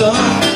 Yeah.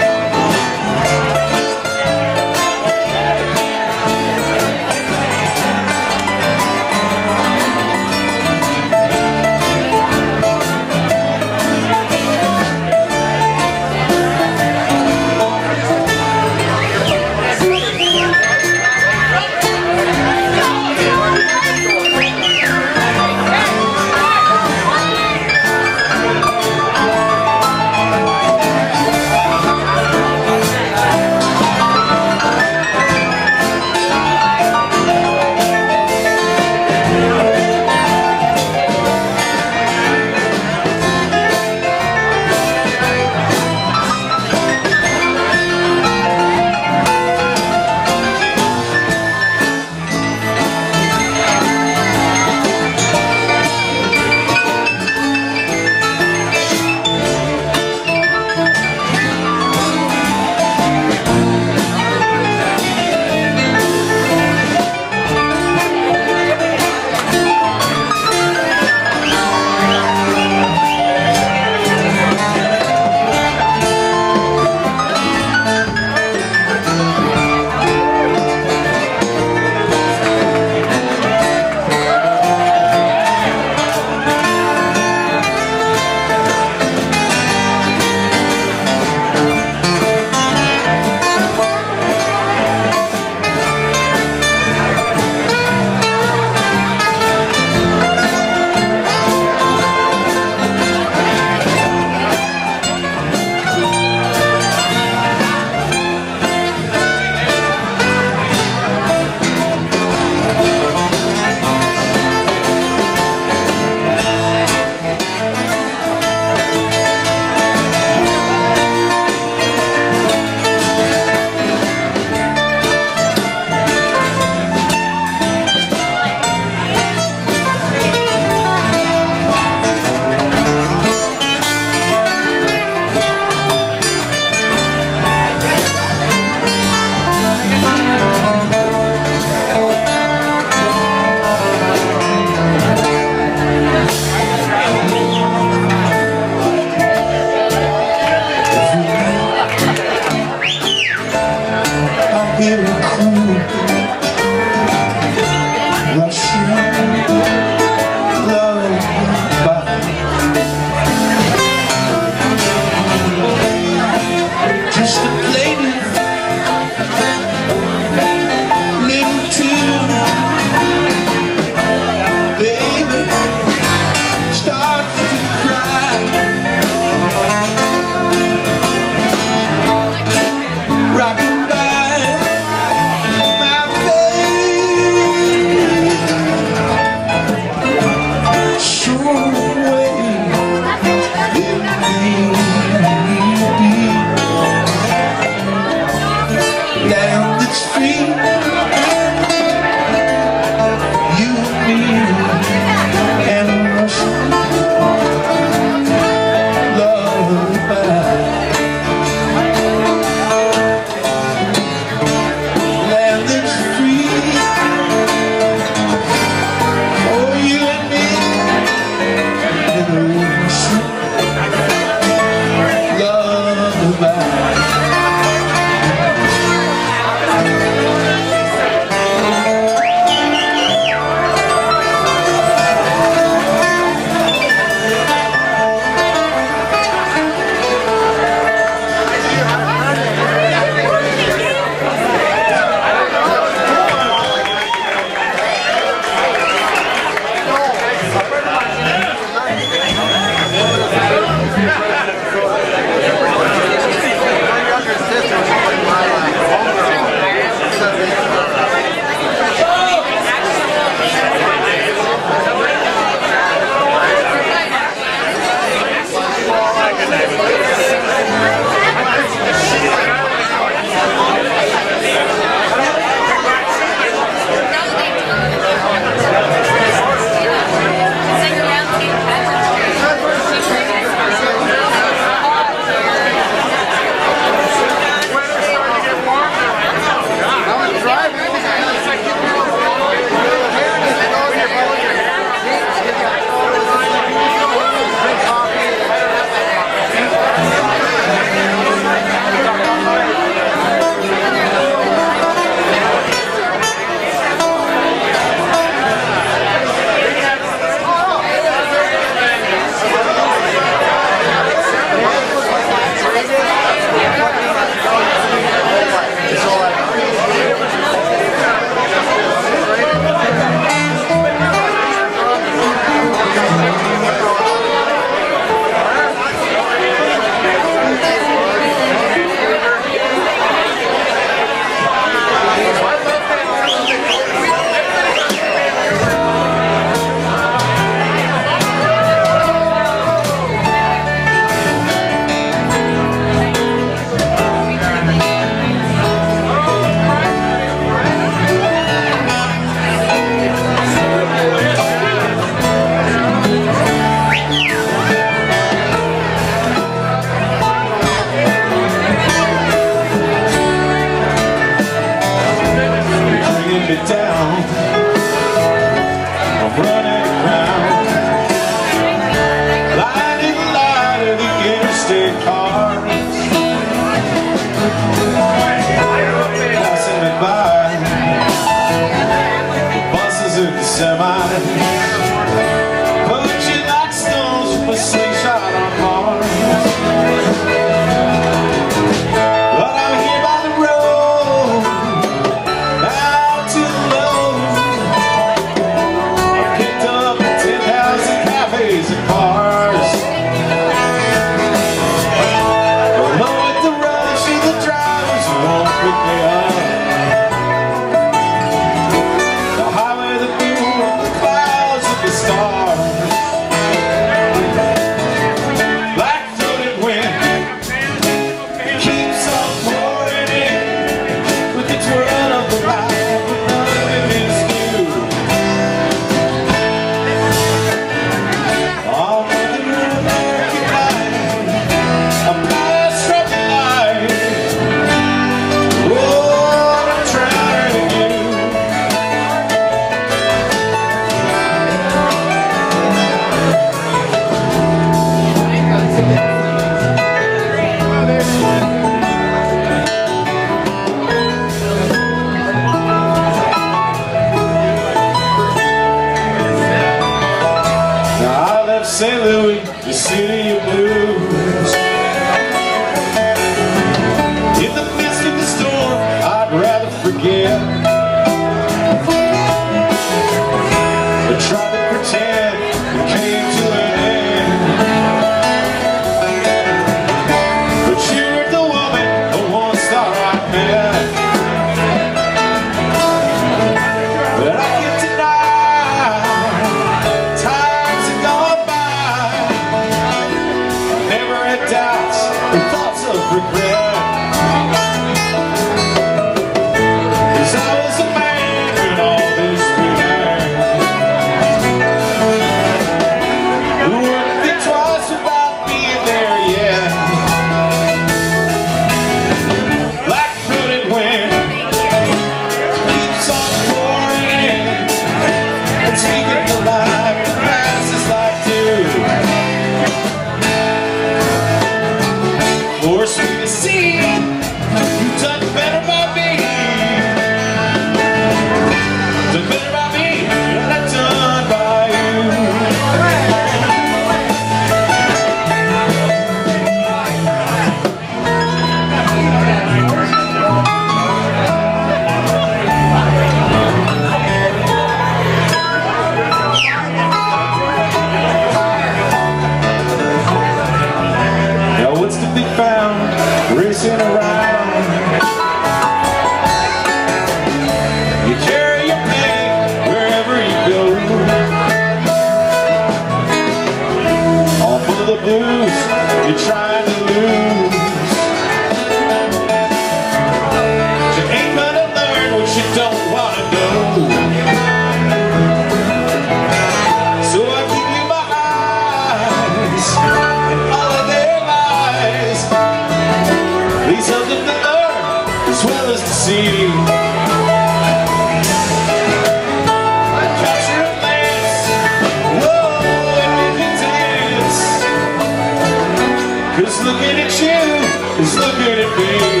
'Cause looking at you is looking at me.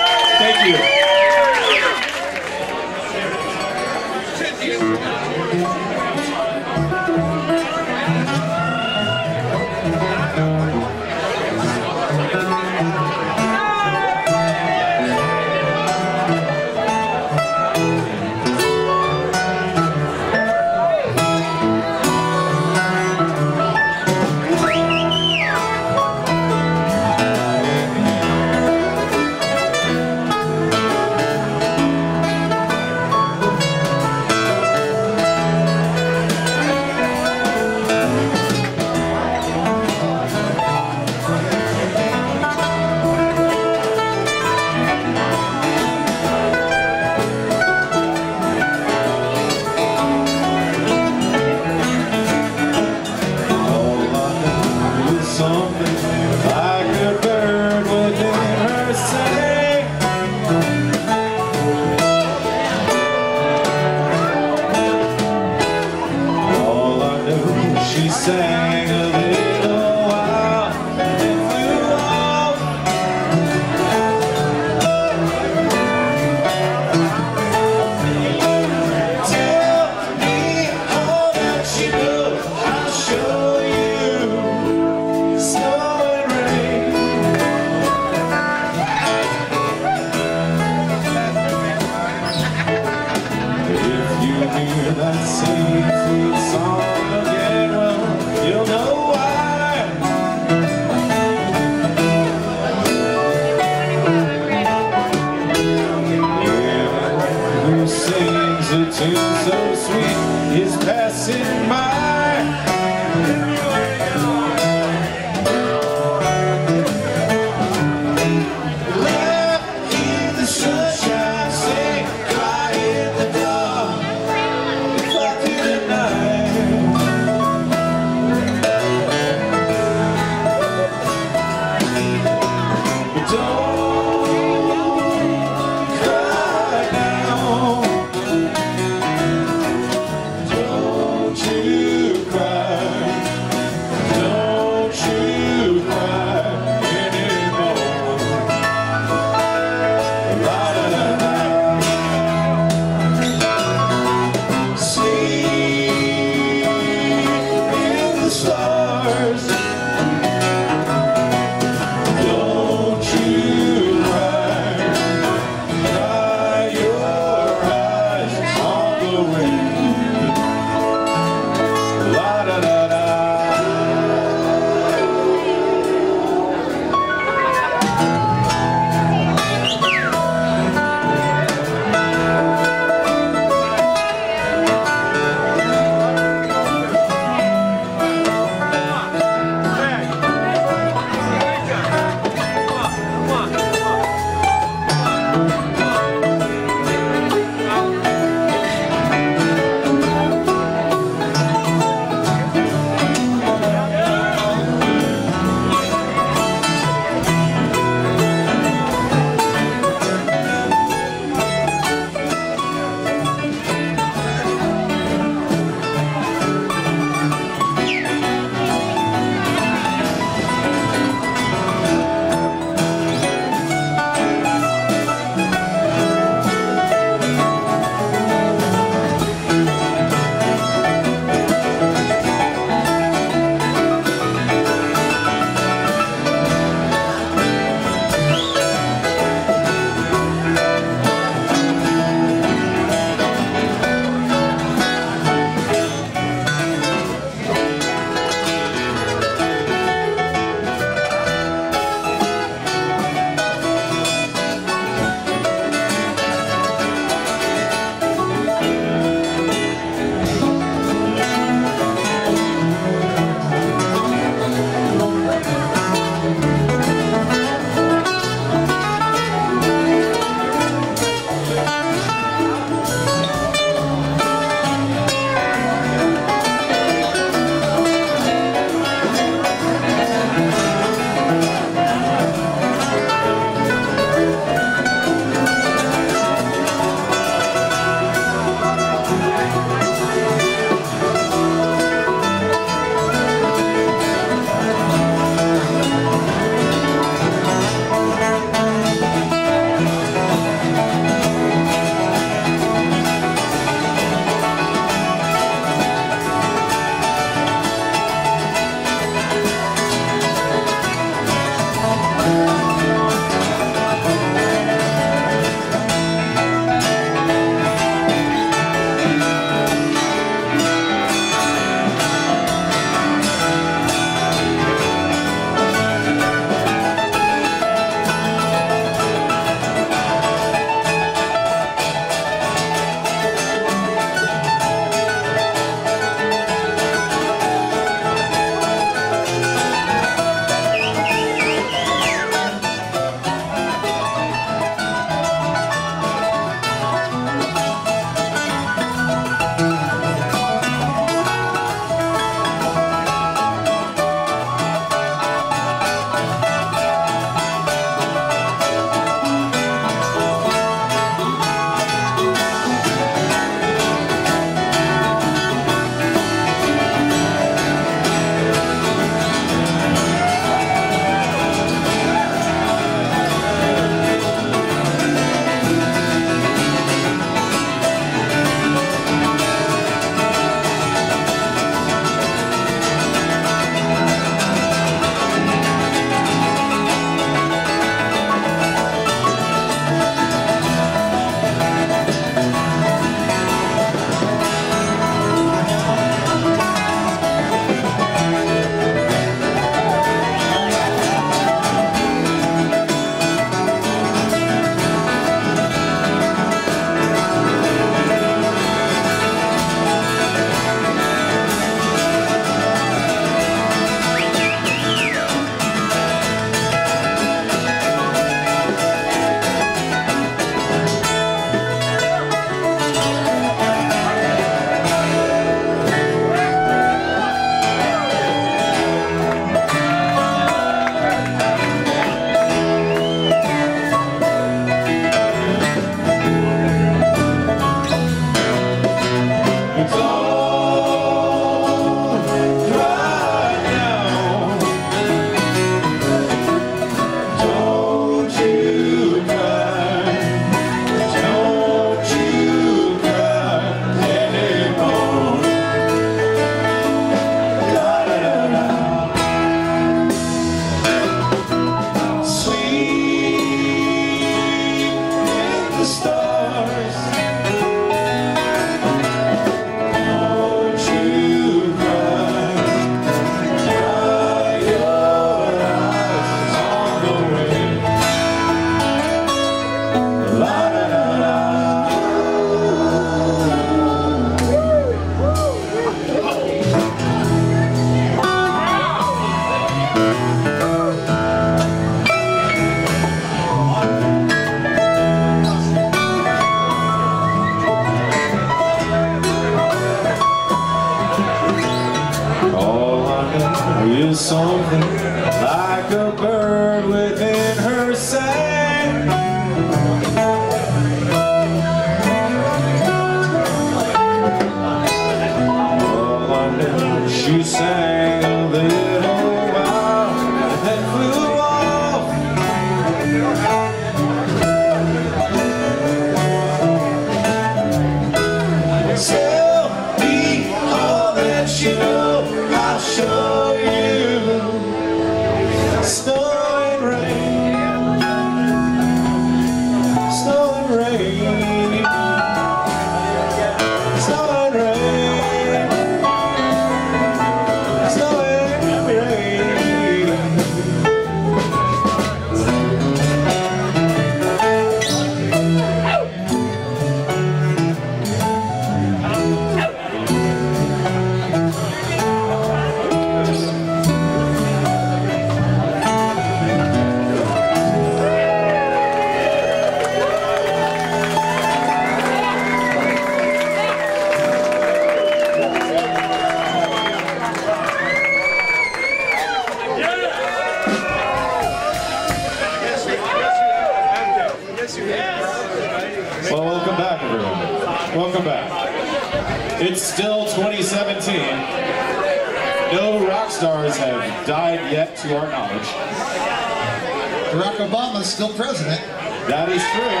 Still president. That is true.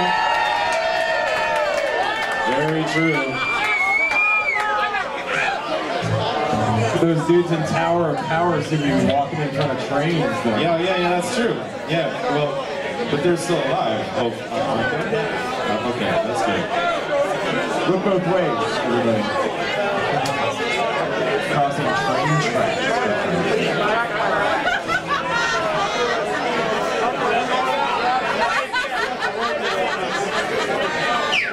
Very true. Those dudes in Tower of Power seem to be walking in front of trains, though. Yeah, yeah, yeah, that's true. Yeah, well, but they're still alive. Oh? Oh, okay, that's good. Look both ways, everybody. Crossing train tracks.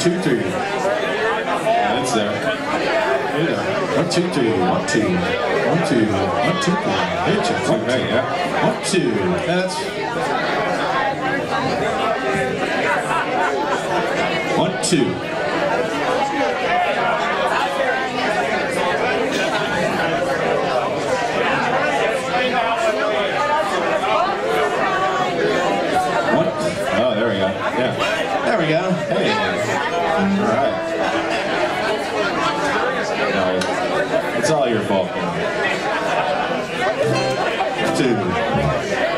two, three. That's there. Hey there. One, two, three. One, two. One, two. One, two, three. Hey, check. One, two. yeah. One, two. That's. One, two. One. Oh, there we go. Yeah. There we go. Hey. All right. It's all your fault. Two.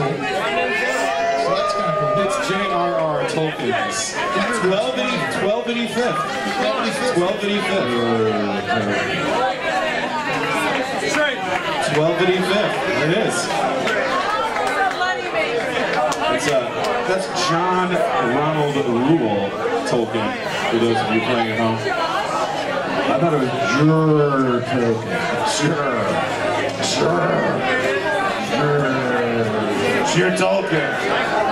So that's kind of cool. It's J.R.R. Tolkien's 12 and, e- 12 and E5th. 12 and E5th. 12 and E5th. There it is. It's uh, that's John Ronald Reuel Tolkien, for those of you playing at home. I thought it was Jur Tolkien. Jur. Jur.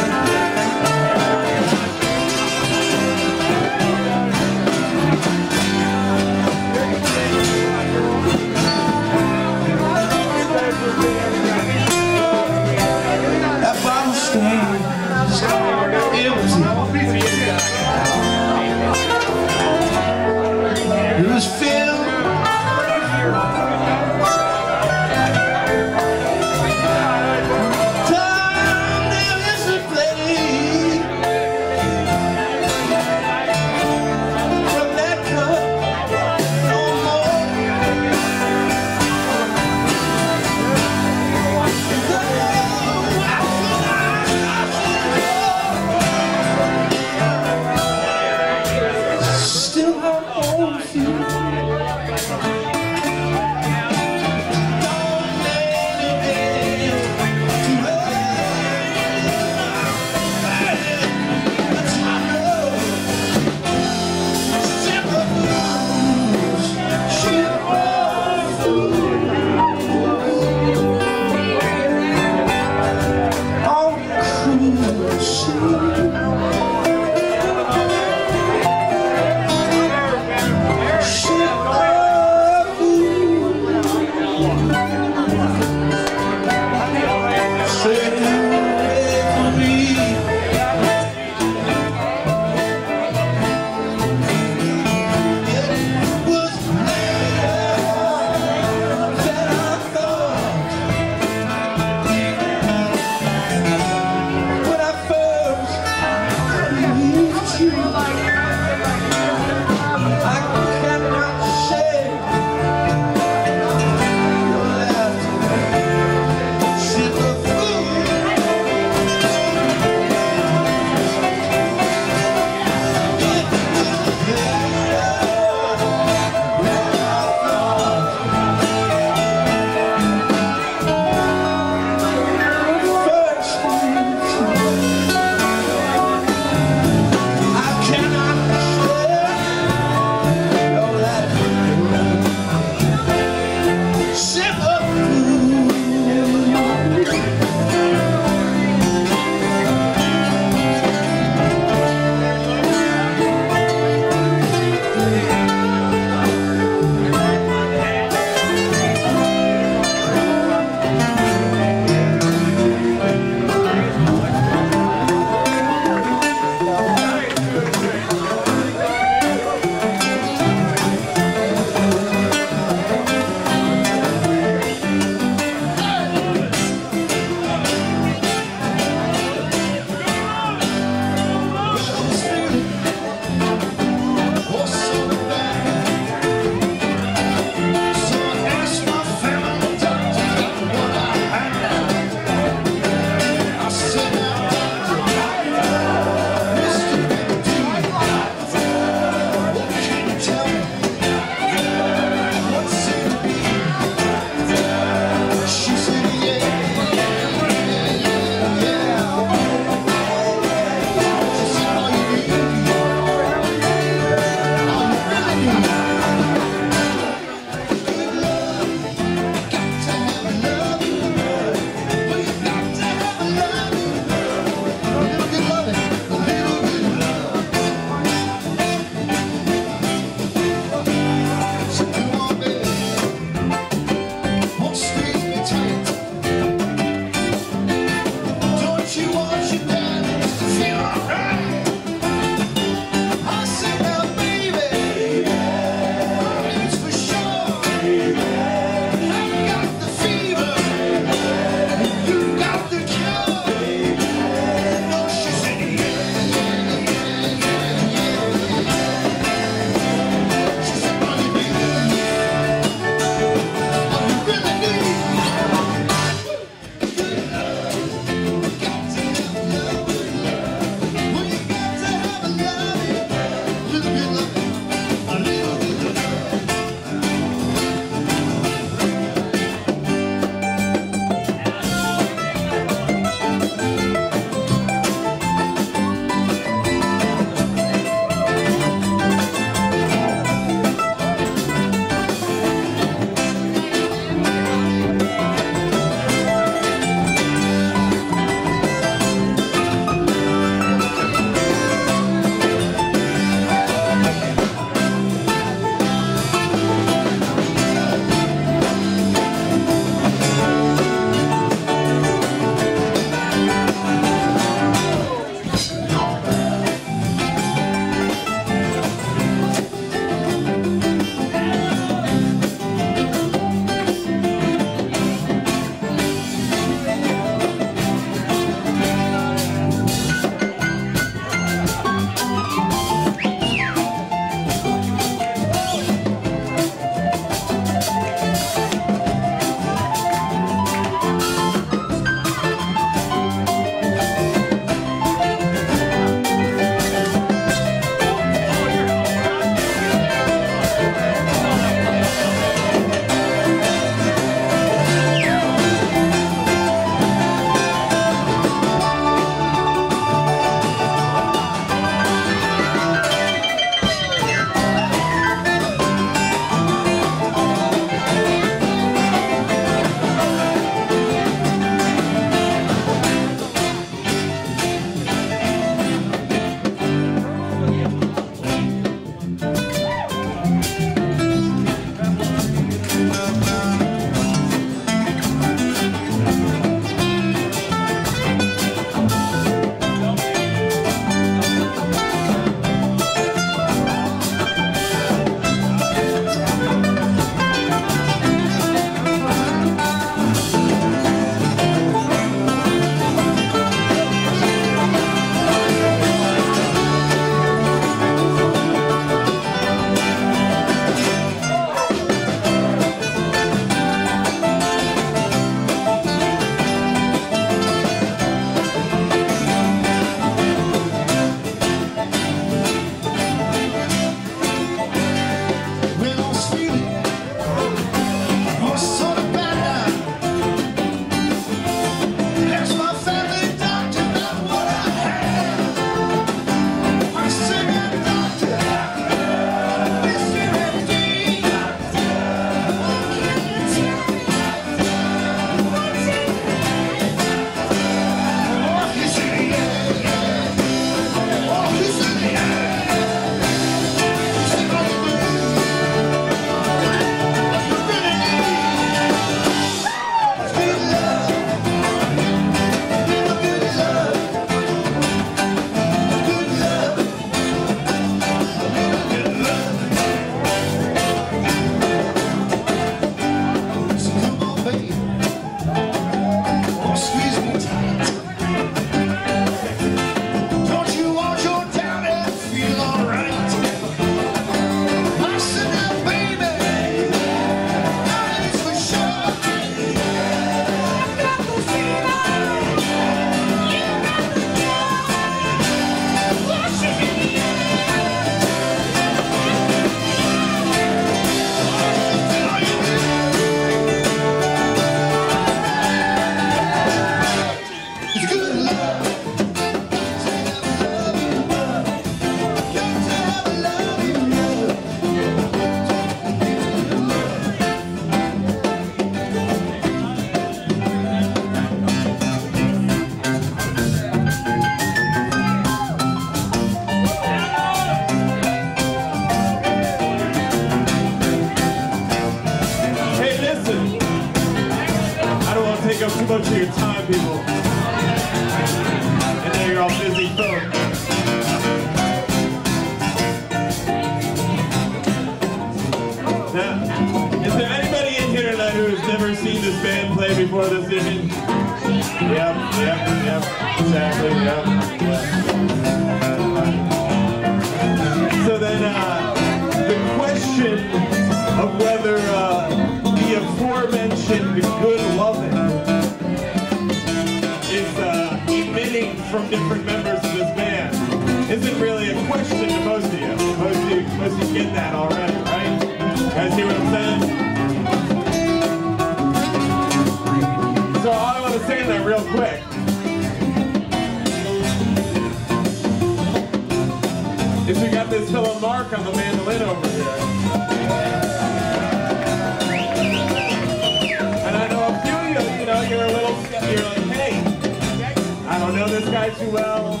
Well.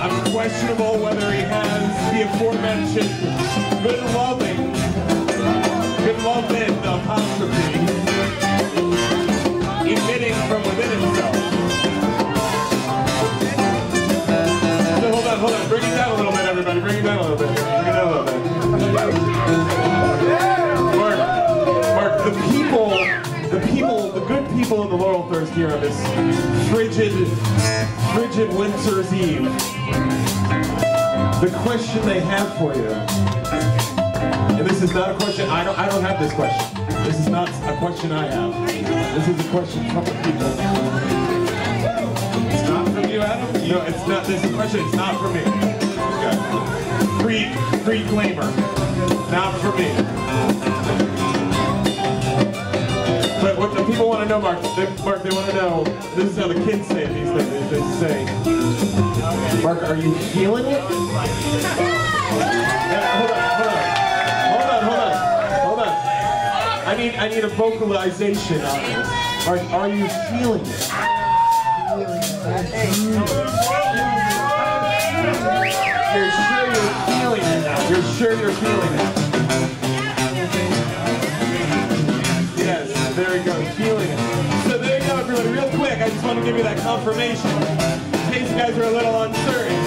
I'm questionable whether he has the aforementioned good loving, people in the Laurel Thirst here on this frigid, frigid winter's eve. The question they have for you, and this is not a question. I don't. I don't have this question. This is not a question I have. This is a question from the people. It's not from you, Adam? No, it's not. This is a question. It's not from me. Okay. Free, free claimer. Not for me. But what the people want to know, Mark, they, Mark, they want to know, this is how the kids say it these things. They, say, Mark, are you feeling it? Yeah, hold on, hold on. Hold on, hold on. Hold on. I need, I need a vocalization on this. Mark, are you feeling it? You're sure you're feeling it now. You're sure you're feeling it. I just want to give you that confirmation, in case you guys are a little uncertain,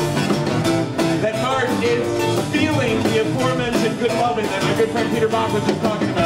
that Mark is feeling the aforementioned good loving that my good friend Peter Bach was just talking about.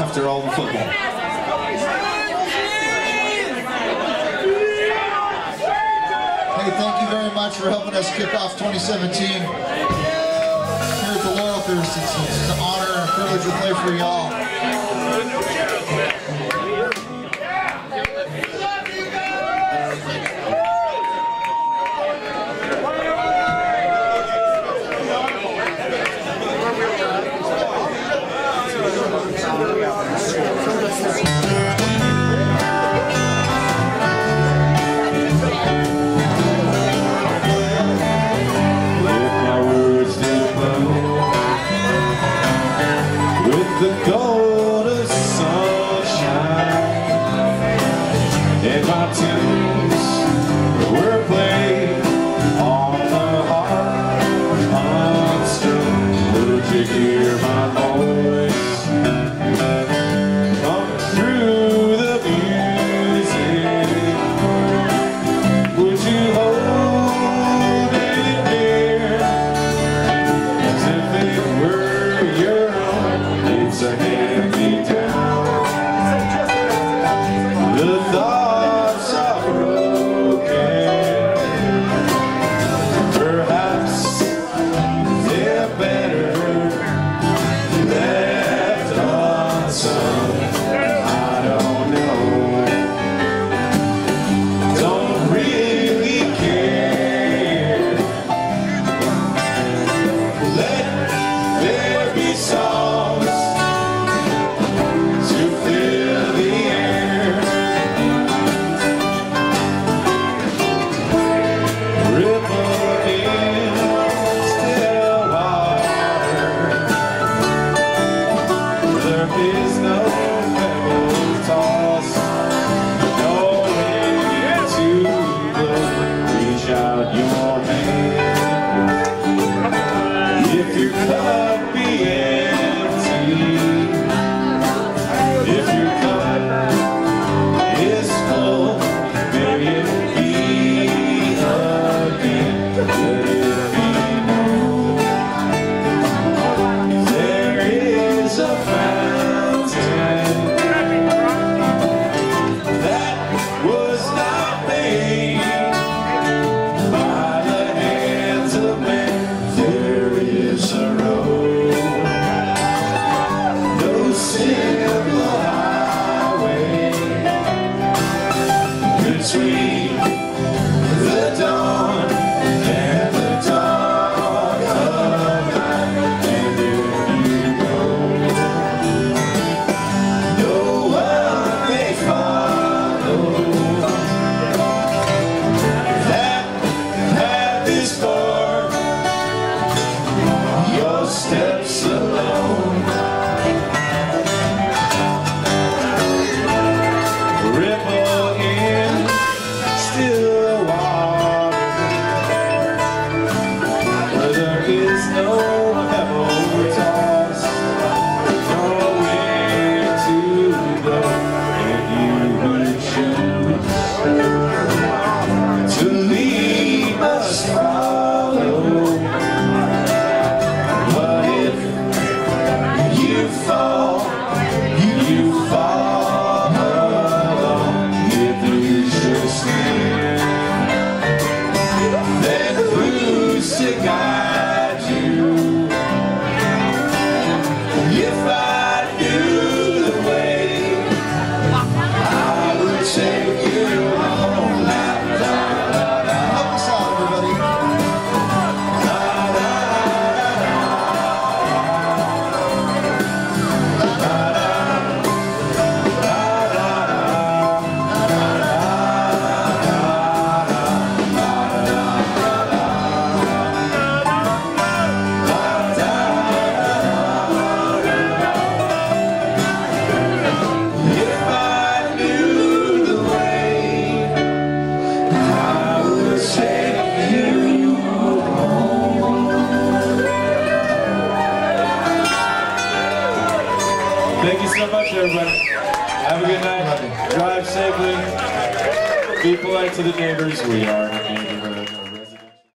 After all the football. thank you very much for helping us kick off 2017 here at the Laurel Thirst. It's, it's an honor and a privilege to play for y'all.